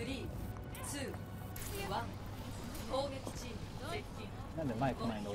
3 2 1攻撃チーム接近。なんで前来ないの？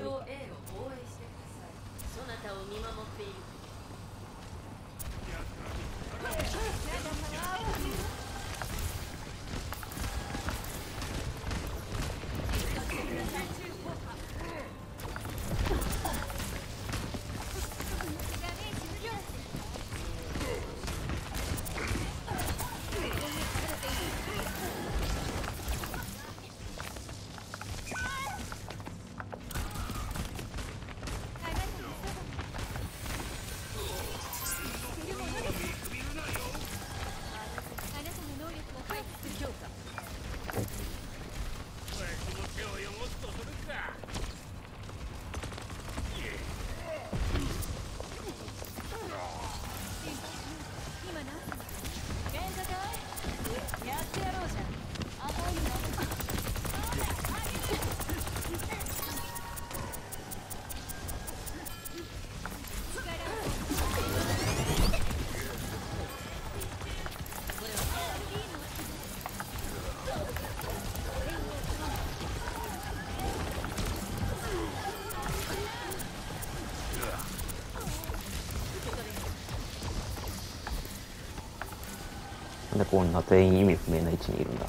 でこんな全員意味不明な位置にいるんだ。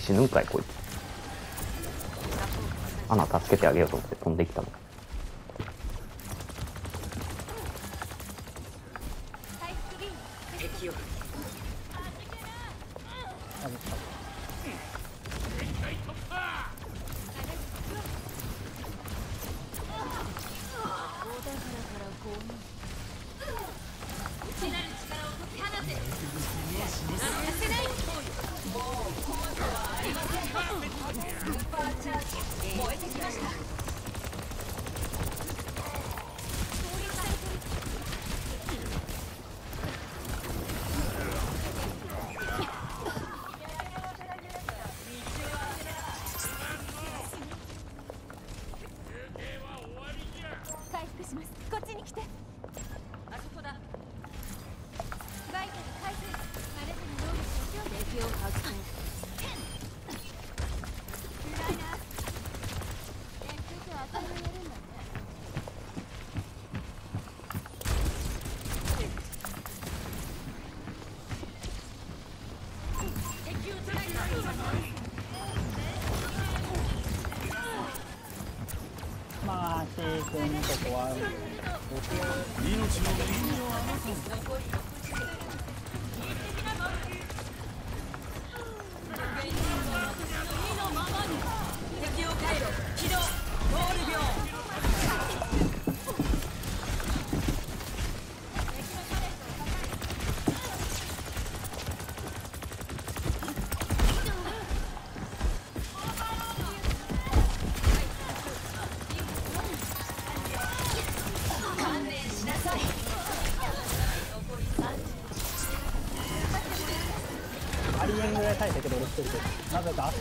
死ぬんかいこいつ。アナ助けてあげようと思って飛んできたの。敵を。まあありえんぐらい耐えたけど俺一人でなぜか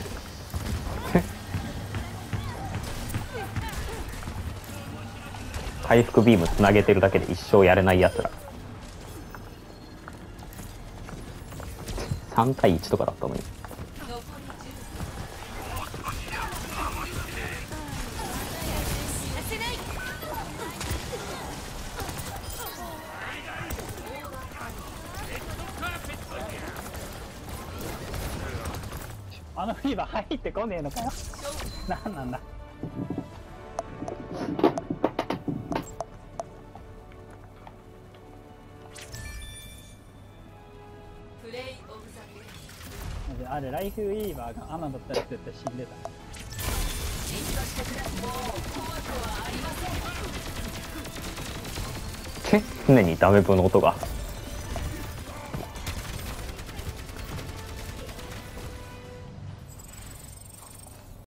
回復ビームつなげてるだけで一生やれないやつら。3対1とかだったのに。あのフィーバー入ってこねえのかよ？なんなんだ？あれライフウィーバーがアナだったら絶対死んでた。じって常にダメブの音が。